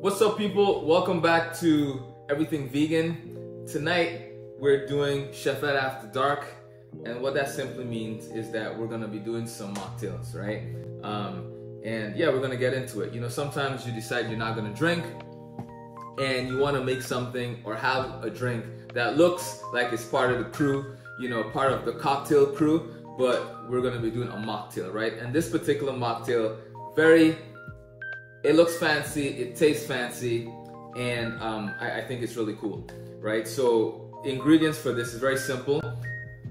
What's up, people? Welcome back to Everything Vegan. Tonight, we're doing Chef Ed After Dark, and what that simply means is that we're gonna be doing some mocktails, right? Um, and yeah, we're gonna get into it. You know, sometimes you decide you're not gonna drink, and you wanna make something or have a drink that looks like it's part of the crew, you know, part of the cocktail crew, but we're gonna be doing a mocktail, right? And this particular mocktail, very it looks fancy, it tastes fancy, and um, I, I, think it's really cool, right? So ingredients for this is very simple,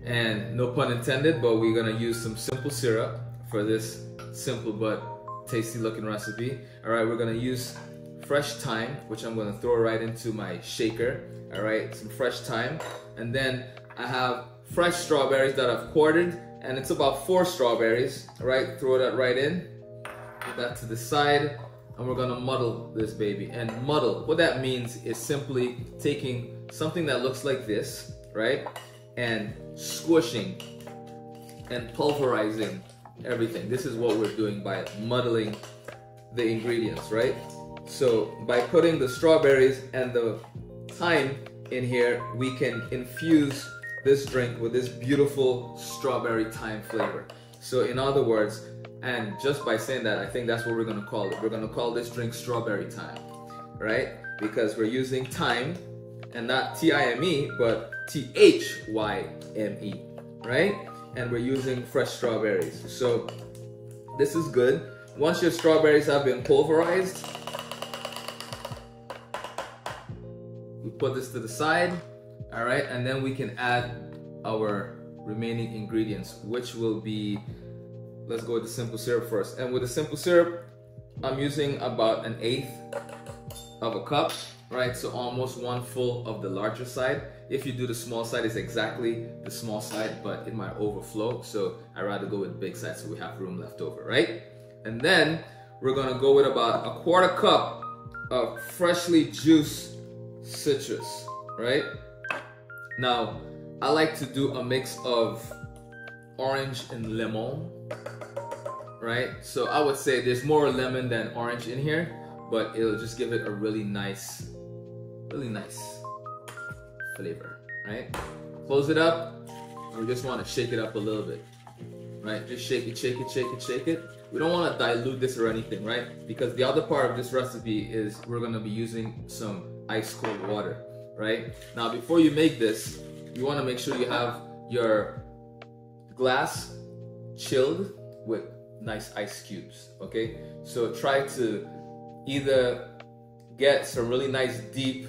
and no pun intended, but we're gonna use some simple syrup for this simple but tasty looking recipe. All right, we're gonna use fresh thyme, which I'm gonna throw right into my shaker. All right, some fresh thyme, and then I have fresh strawberries that I've quartered, and it's about four strawberries. All right, throw that right in. Put that to the side and we're gonna muddle this baby. And muddle, what that means is simply taking something that looks like this, right? And squishing and pulverizing everything. This is what we're doing by muddling the ingredients, right? So by putting the strawberries and the thyme in here, we can infuse this drink with this beautiful strawberry thyme flavor. So in other words, and just by saying that, I think that's what we're gonna call it. We're gonna call this drink strawberry time, right? Because we're using thyme and not T-I-M-E, but T-H-Y-M-E, right? And we're using fresh strawberries. So this is good. Once your strawberries have been pulverized, we put this to the side, all right? And then we can add our remaining ingredients, which will be let's go with the simple syrup first. And with the simple syrup, I'm using about an eighth of a cup, right? So almost one full of the larger side. If you do the small side, it's exactly the small side, but it might overflow. So I rather go with big side so we have room left over, right? And then we're gonna go with about a quarter cup of freshly juiced citrus, right? Now, I like to do a mix of orange and lemon right? So I would say there's more lemon than orange in here, but it'll just give it a really nice, really nice flavor, right? Close it up, and we just want to shake it up a little bit, right? Just shake it, shake it, shake it, shake it. We don't want to dilute this or anything, right? Because the other part of this recipe is we're going to be using some ice cold water, right? Now, before you make this, you want to make sure you have your glass chilled with nice ice cubes, okay? So try to either get some really nice deep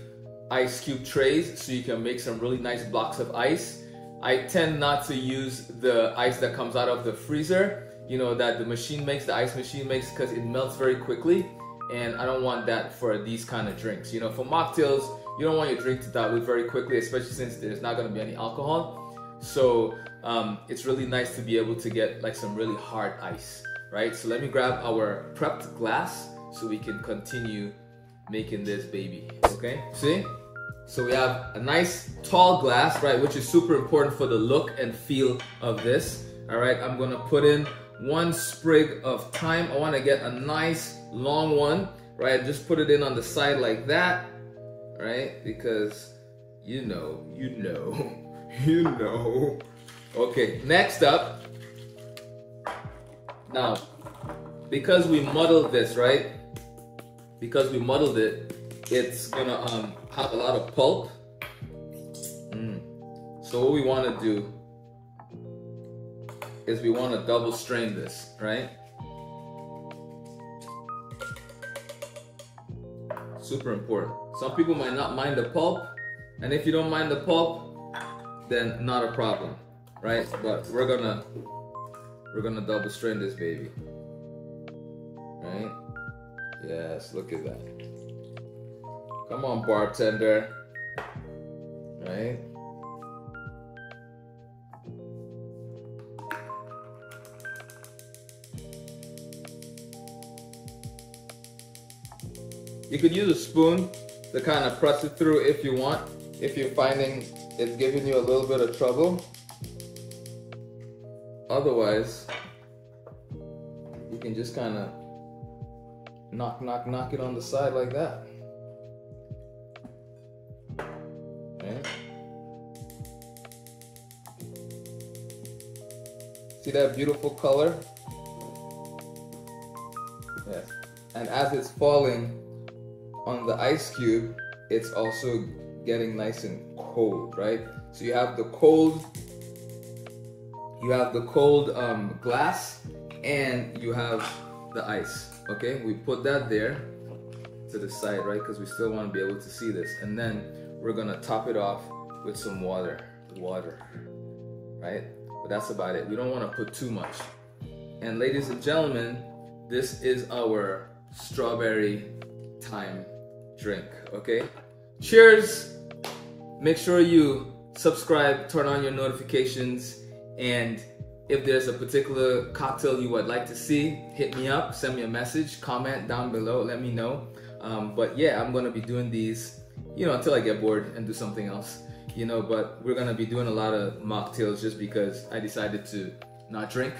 ice cube trays so you can make some really nice blocks of ice. I tend not to use the ice that comes out of the freezer, you know, that the machine makes, the ice machine makes, because it melts very quickly. And I don't want that for these kind of drinks. You know, for mocktails, you don't want your drink to dilute very quickly, especially since there's not gonna be any alcohol. So um, it's really nice to be able to get like some really hard ice right? So let me grab our prepped glass so we can continue making this baby, okay? See? So we have a nice tall glass, right, which is super important for the look and feel of this. All right, I'm gonna put in one sprig of thyme. I wanna get a nice long one, right? Just put it in on the side like that, right? Because you know, you know, you know. Okay, next up, now, because we muddled this, right? Because we muddled it, it's gonna um, have a lot of pulp. Mm. So what we wanna do is we wanna double strain this, right? Super important. Some people might not mind the pulp, and if you don't mind the pulp, then not a problem, right? But we're gonna we're gonna double strain this baby. Right? Yes, look at that. Come on, bartender. Right? You could use a spoon to kind of press it through if you want, if you're finding it's giving you a little bit of trouble. Otherwise, you can just kind of knock, knock, knock it on the side like that. See that beautiful color? Yes. And as it's falling on the ice cube, it's also getting nice and cold, right? So you have the cold, you have the cold um, glass, and you have the ice. Okay, we put that there to the side, right? Because we still want to be able to see this. And then we're gonna top it off with some water, water, right? But that's about it. We don't want to put too much. And ladies and gentlemen, this is our strawberry time drink, okay? Cheers! Make sure you subscribe, turn on your notifications, and if there's a particular cocktail you would like to see, hit me up, send me a message, comment down below, let me know. Um, but yeah, I'm gonna be doing these, you know, until I get bored and do something else, you know. But we're gonna be doing a lot of mocktails just because I decided to not drink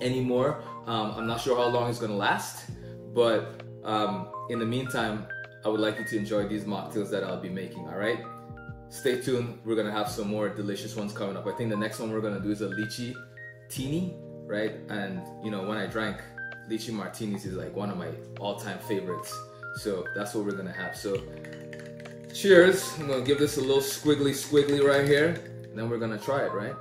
anymore. Um, I'm not sure how long it's gonna last, but um, in the meantime, I would like you to enjoy these mocktails that I'll be making. All right stay tuned. We're gonna have some more delicious ones coming up. I think the next one we're gonna do is a lychee tini, right? And you know, when I drank lychee martinis is like one of my all-time favorites. So that's what we're gonna have. So cheers. I'm gonna give this a little squiggly squiggly right here. And then we're gonna try it, right?